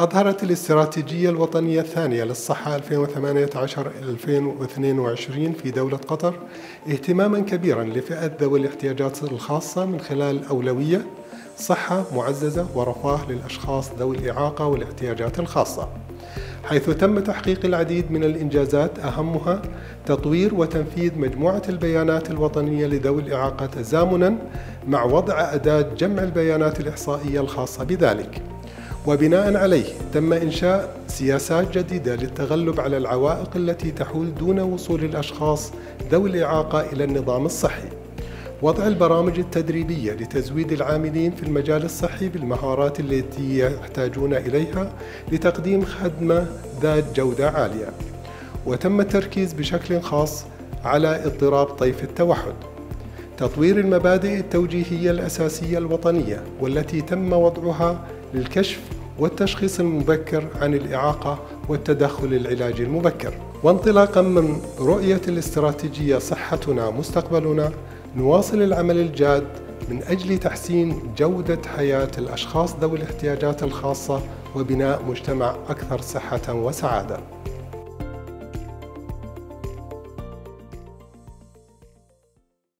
أظهرت الاستراتيجية الوطنية الثانية للصحة 2018-2022 في دولة قطر اهتماما كبيرا لفئة ذوي الاحتياجات الخاصة من خلال أولوية صحة معززة ورفاه للأشخاص ذوي الإعاقة والاحتياجات الخاصة حيث تم تحقيق العديد من الإنجازات أهمها تطوير وتنفيذ مجموعة البيانات الوطنية لذوي الإعاقة تزامنا مع وضع أداة جمع البيانات الإحصائية الخاصة بذلك. وبناء عليه تم إنشاء سياسات جديدة للتغلب على العوائق التي تحول دون وصول الأشخاص ذوي الإعاقة إلى النظام الصحي. وضع البرامج التدريبية لتزويد العاملين في المجال الصحي بالمهارات التي يحتاجون إليها لتقديم خدمة ذات جودة عالية. وتم التركيز بشكل خاص على اضطراب طيف التوحد. تطوير المبادئ التوجيهية الأساسية الوطنية والتي تم وضعها للكشف والتشخيص المبكر عن الإعاقة والتدخل العلاجي المبكر. وانطلاقا من رؤية الاستراتيجية صحتنا مستقبلنا نواصل العمل الجاد من أجل تحسين جودة حياة الأشخاص ذوي الاحتياجات الخاصة وبناء مجتمع أكثر صحة وسعادة.